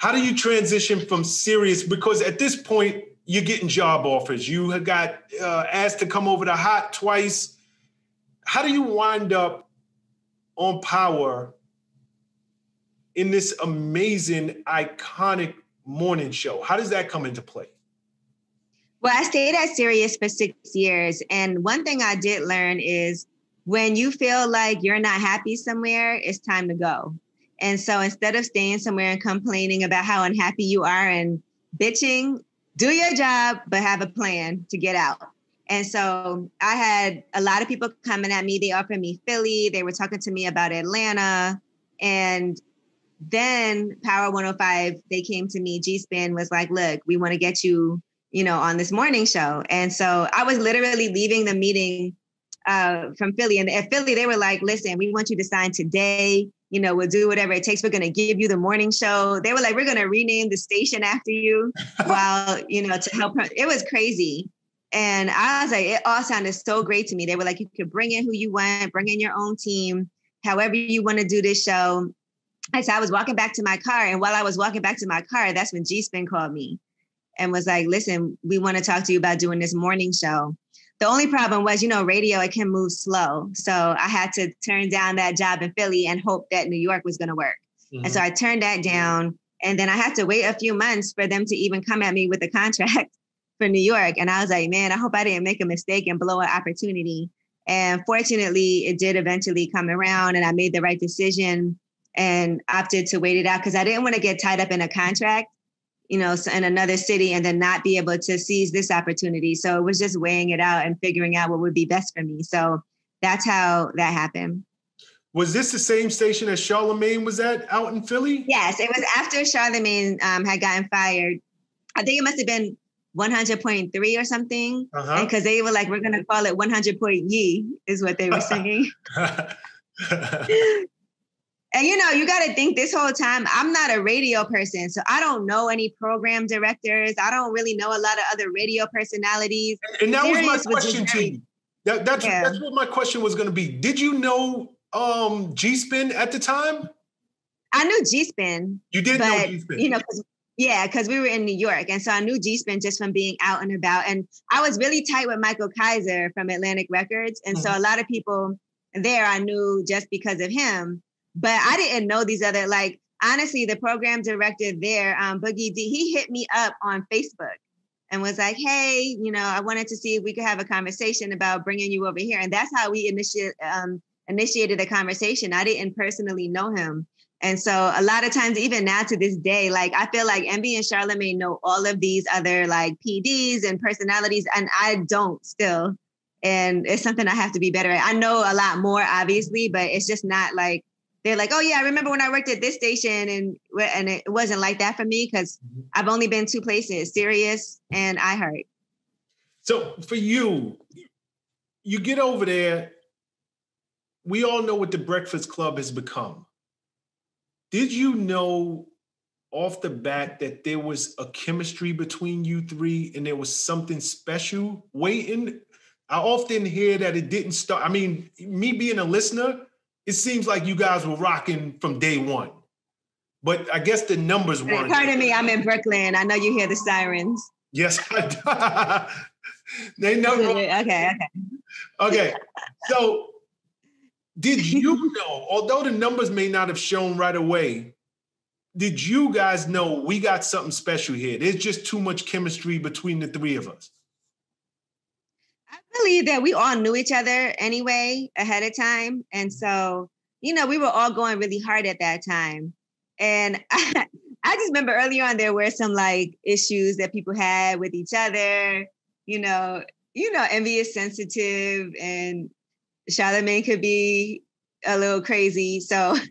How do you transition from Sirius? Because at this point, you're getting job offers. You have got uh, asked to come over to Hot twice. How do you wind up on Power in this amazing, iconic morning show? How does that come into play? Well, I stayed at Sirius for six years. And one thing I did learn is when you feel like you're not happy somewhere, it's time to go. And so instead of staying somewhere and complaining about how unhappy you are and bitching, do your job, but have a plan to get out. And so I had a lot of people coming at me. They offered me Philly. They were talking to me about Atlanta. And then Power 105, they came to me. G Spin was like, look, we want to get you, you know, on this morning show. And so I was literally leaving the meeting uh, from Philly. And at Philly, they were like, listen, we want you to sign today. You know, we'll do whatever it takes. We're going to give you the morning show. They were like, we're going to rename the station after you while, you know, to help her. It was crazy. And I was like, it all sounded so great to me. They were like, you could bring in who you want, bring in your own team, however you want to do this show. I said, I was walking back to my car. And while I was walking back to my car, that's when G Spin called me and was like, listen, we want to talk to you about doing this morning show. The only problem was, you know, radio, it can move slow. So I had to turn down that job in Philly and hope that New York was going to work. Mm-hmm. And so I turned that down. And then I had to wait a few months for them to even come at me with a contract for New York. And I was like, man, I hope I didn't make a mistake and blow an opportunity. And fortunately, it did eventually come around and I made the right decision and opted to wait it out because I didn't want to get tied up in a contract, you know, in another city and then not be able to seize this opportunity. So it was just weighing it out and figuring out what would be best for me. So that's how that happened. Was this the same station as Charlamagne was at out in Philly? Yes, it was after Charlamagne um, had gotten fired. I think it must have been 100.3 or something. Uh-huh. Because they were like, we're going to call it 100 point Yee, is what they were saying. and you know, you got to think this whole time, I'm not a radio person. So I don't know any program directors. I don't really know a lot of other radio personalities. And that Sirius was my question was to you. That, that's, yeah. that's what my question was going to be. Did you know um, G Spin at the time? I knew G Spin. You did know G Spin. You know, yeah, because we were in New York. And so I knew G Spin just from being out and about. And I was really tight with Michael Kyser from Atlantic Records. And mm-hmm. so a lot of people there I knew just because of him. But I didn't know these other, like, honestly, the program director there, um, Boogie D, he hit me up on Facebook and was like, hey, you know, I wanted to see if we could have a conversation about bringing you over here. And that's how we initiate, um, initiated the conversation. I didn't personally know him. And so a lot of times, even now to this day, like I feel like Envy and Charlamagne know all of these other like PDs and personalities, and I don't still. And it's something I have to be better at. I know a lot more, obviously, but it's just not like they're like, oh yeah, I remember when I worked at this station, and and it wasn't like that for me because mm-hmm. I've only been two places, Sirius and iHeart. So for you, you get over there. We all know what the Breakfast Club has become did you know off the bat that there was a chemistry between you three and there was something special waiting? I often hear that it didn't start. I mean, me being a listener, it seems like you guys were rocking from day one. But I guess the numbers weren't. Pardon me, I'm in Brooklyn. I know you hear the sirens. Yes, they know. Okay, okay. Okay. So did you know, although the numbers may not have shown right away, did you guys know we got something special here? There's just too much chemistry between the three of us. I believe that we all knew each other anyway ahead of time. And mm-hmm. so, you know, we were all going really hard at that time. And I, I just remember early on there were some like issues that people had with each other. You know, you know, envy is sensitive and Charlamagne could be a little crazy. So,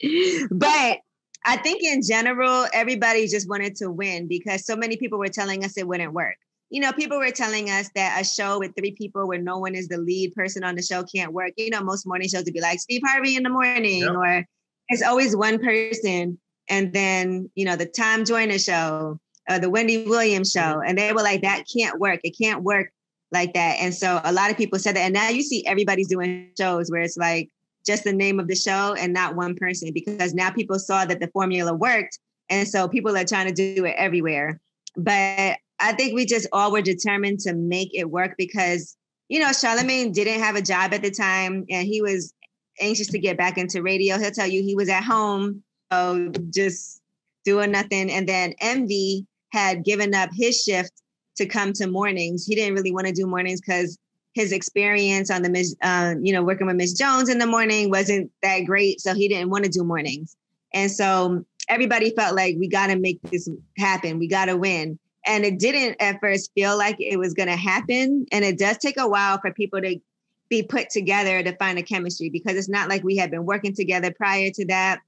but I think in general, everybody just wanted to win because so many people were telling us it wouldn't work. You know, people were telling us that a show with three people where no one is the lead person on the show can't work. You know, most morning shows would be like Steve Harvey in the morning, yep. or it's always one person. And then, you know, the Tom Joyner show, or the Wendy Williams show. Mm-hmm. And they were like, that can't work. It can't work like that. And so a lot of people said that. And now you see everybody's doing shows where it's like just the name of the show and not one person because now people saw that the formula worked And so people are trying to do it everywhere. But I think we just all were determined to make it work because, you know, Charlamagne didn't have a job at the time and he was anxious to get back into radio. He'll tell you he was at home, so just doing nothing. And then Envy had given up his shift to come to mornings. He didn't really want to do mornings because his experience on the Miss, uh, you know, working with Miss Jones in the morning wasn't that great. So he didn't want to do mornings. And so everybody felt like we got to make this happen. We got to win. And it didn't at first feel like it was going to happen. And it does take a while for people to be put together to find a chemistry because it's not like we had been working together prior to that.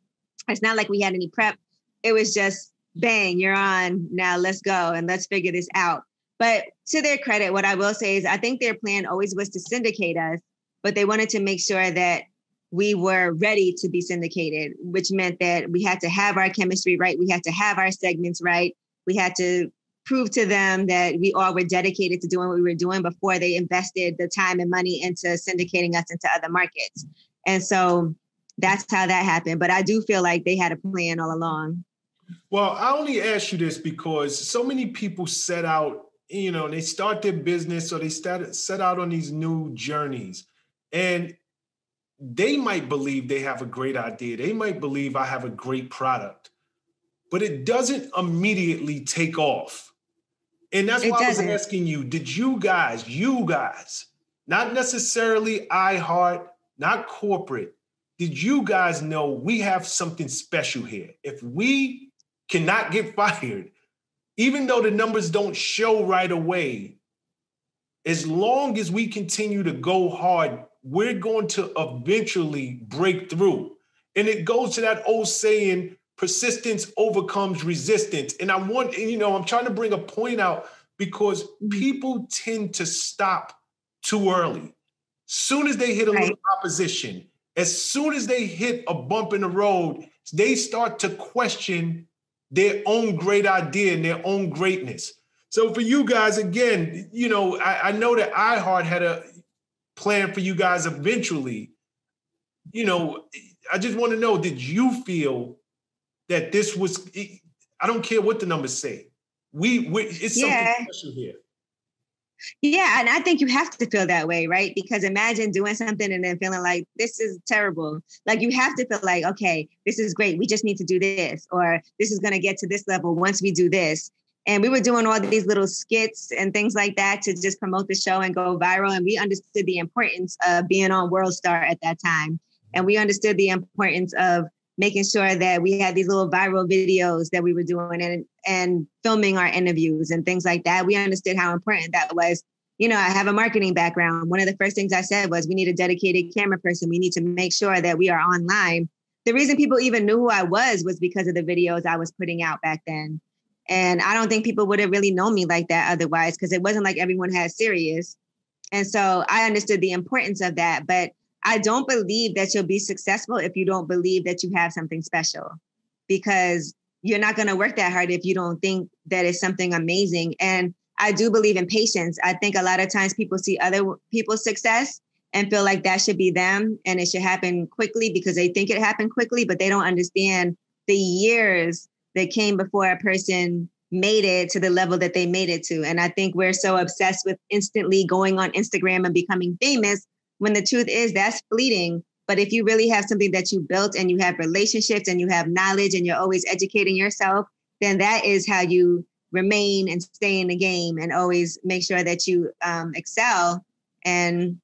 It's not like we had any prep. It was just bang, you're on. Now let's go and let's figure this out. But to their credit, what I will say is I think their plan always was to syndicate us, but they wanted to make sure that we were ready to be syndicated, which meant that we had to have our chemistry right. We had to have our segments right. We had to prove to them that we all were dedicated to doing what we were doing before they invested the time and money into syndicating us into other markets. And so that's how that happened. But I do feel like they had a plan all along. Well, I only ask you this because so many people set out, you know, they start their business or they start set out on these new journeys. And they might believe they have a great idea. They might believe I have a great product, but it doesn't immediately take off. And that's why. I was asking you, did you guys, you guys, not necessarily iHeart, not corporate, did you guys know we have something special here? If we cannot get fired, even though the numbers don't show right away, as long as we continue to go hard, we're going to eventually break through. And it goes to that old saying, persistence overcomes resistance. And I want, you know, I'm trying to bring a point out because mm-hmm. people tend to stop too early. As soon as they hit a right. little opposition, as soon as they hit a bump in the road, they start to question their own great idea and their own greatness. So for you guys, again, you know, I, I know that iHeart had a plan for you guys eventually. You know, I just want to know, did you feel that this was I don't care what the numbers say. We, we it's yeah. something special here. Yeah, and I think you have to feel that way, right? Because imagine doing something and then feeling like this is terrible. Like you have to feel like, okay, this is great. We just need to do this, or this is going to get to this level once we do this. And we were doing all these little skits and things like that to just promote the show and go viral. And we understood the importance of being on World Star at that time. And we understood the importance of making sure that we had these little viral videos that we were doing and and filming our interviews and things like that. We understood how important that was. You know, I have a marketing background. One of the first things I said was we need a dedicated camera person. We need to make sure that we are online. The reason people even knew who I was was because of the videos I was putting out back then. And I don't think people would have really known me like that otherwise, because it wasn't like everyone had Sirius. And so I understood the importance of that. But I don't believe that you'll be successful if you don't believe that you have something special because you're not going to work that hard if you don't think that it's something amazing. And I do believe in patience. I think a lot of times people see other people's success and feel like that should be them and it should happen quickly because they think it happened quickly, but they don't understand the years that came before a person made it to the level that they made it to. And I think we're so obsessed with instantly going on Instagram and becoming famous when the truth is that's fleeting. But if you really have something that you built and you have relationships and you have knowledge and you're always educating yourself, then that is how you remain and stay in the game and always make sure that you um, excel. And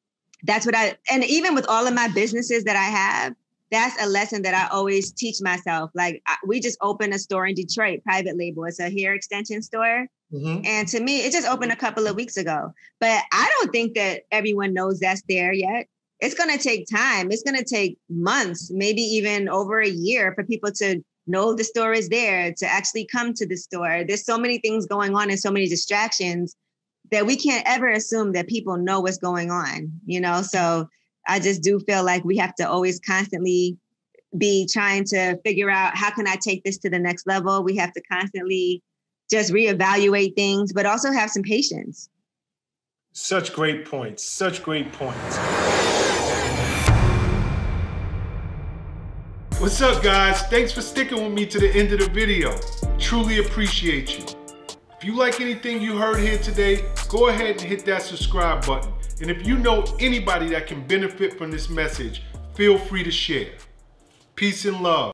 that's what I, and even with all of my businesses that I have, that's a lesson that I always teach myself. Like I, we just opened a store in Detroit, private label. It's a hair extension store. Mm-hmm. And to me, it just opened a couple of weeks ago. But I don't think that everyone knows that's there yet. It's going to take time. It's going to take months, maybe even over a year for people to know the store is there, to actually come to the store. There's so many things going on and so many distractions that we can't ever assume that people know what's going on, you know? So I just do feel like we have to always constantly be trying to figure out how can I take this to the next level. We have to constantly just reevaluate things, but also have some patience. Such great points. Such great points. What's up, guys? Thanks for sticking with me to the end of the video. Truly appreciate you. If you like anything you heard here today, go ahead and hit that subscribe button. And if you know anybody that can benefit from this message, feel free to share. Peace and love.